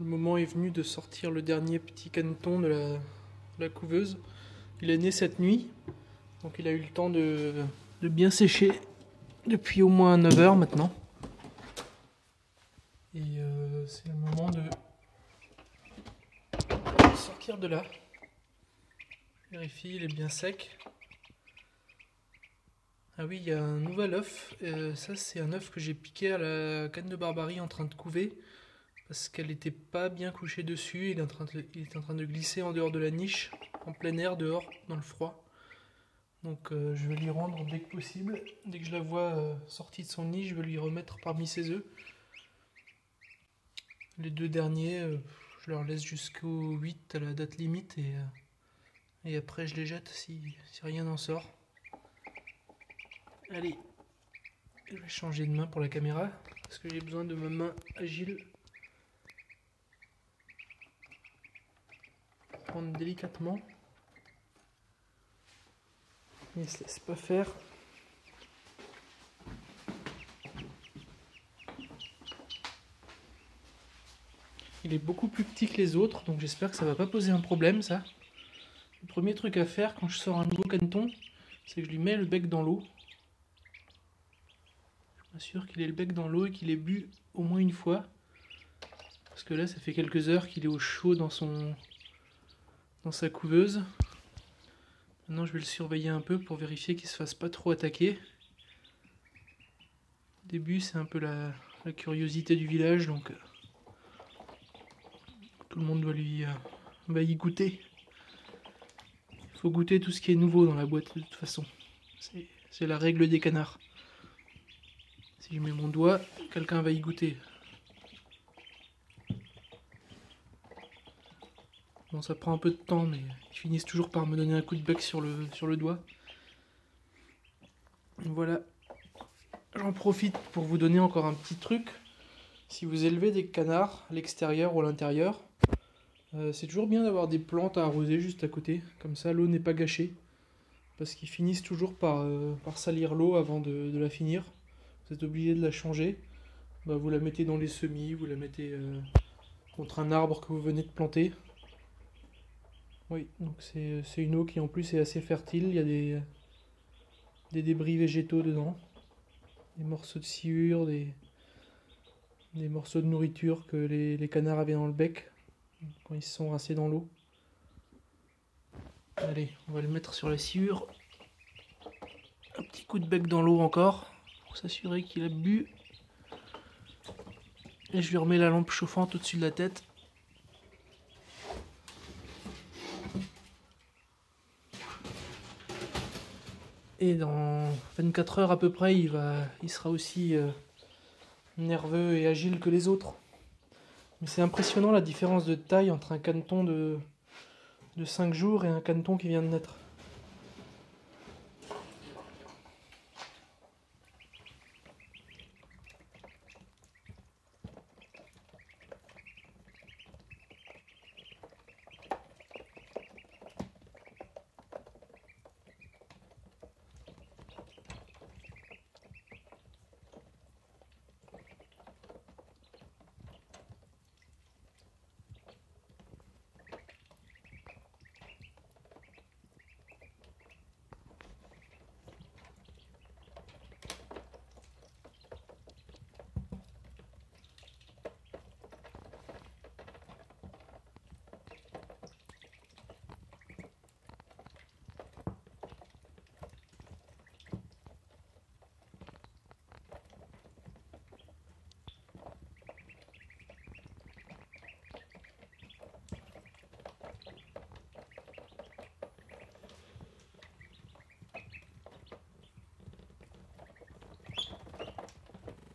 Le moment est venu de sortir le dernier petit caneton de la, couveuse. Il est né cette nuit, donc il a eu le temps de, de bien sécher depuis au moins 9 heures maintenant. Et euh, c'est le moment de sortir de là. Vérifie, il est bien sec. Ah oui, il y a un nouvel œuf. Euh, ça, c'est un œuf que j'ai piqué à la canne de barbarie en train de couver. Parce qu'elle n'était pas bien couchée dessus. Il est, en train de, glisser en dehors de la niche, en plein air, dehors, dans le froid. Donc euh, je vais lui rendre dès que possible. Dès que je la vois euh, sortie de son nid, je vais lui remettre parmi ses œufs. Les deux derniers, euh, je leur laisse jusqu'au 8 à la date limite et, et après je les jette si, si rien n'en sort. Allez, je vais changer de main pour la caméra parce que j'ai besoin de ma main agile. Délicatement. Il se laisse pas faire. Il est beaucoup plus petit que les autres, donc j'espère que ça va pas poser un problème ça. Le premier truc à faire quand je sors un nouveau caneton, c'est que je lui mets le bec dans l'eau. Je m'assure qu'il ait le bec dans l'eau et qu'il ait bu au moins une fois. Parce que là, ça fait quelques heures qu'il est au chaud dans son dans sa couveuse. Maintenant, je vais le surveiller un peu pour vérifier qu'il se fasse pas trop attaquer. Au début, c'est un peu la, curiosité du village, donc euh, tout le monde va lui euh, va y goûter. Il faut goûter tout ce qui est nouveau dans la boîte de toute façon. C'est la règle des canards. Si je mets mon doigt, quelqu'un va y goûter. Ça prend un peu de temps, mais ils finissent toujours par me donner un coup de bec sur le, doigt. Voilà. J'en profite pour vous donner encore un petit truc. Si vous élevez des canards à l'extérieur ou à l'intérieur, euh, c'est toujours bien d'avoir des plantes à arroser juste à côté. Comme ça, l'eau n'est pas gâchée. Parce qu'ils finissent toujours par, euh, par salir l'eau avant de, de, la finir. Vous êtes obligé de la changer. Bah, vous la mettez dans les semis, vous la mettez euh, contre un arbre que vous venez de planter. Oui, donc c'est une eau qui en plus est assez fertile. Il y a des, débris végétaux dedans. Des morceaux de sciure, des, des morceaux de nourriture que les, les, canards avaient dans le bec quand ils se sont rincés dans l'eau. Allez, on va le mettre sur la sciure. Un petit coup de bec dans l'eau encore pour s'assurer qu'il a bu. Et je lui remets la lampe chauffante au-dessus de la tête. Et dans 24 heures à peu près, il, sera aussi euh, nerveux et agile que les autres. Mais c'est impressionnant la différence de taille entre un caneton de, de 5 jours et un caneton qui vient de naître.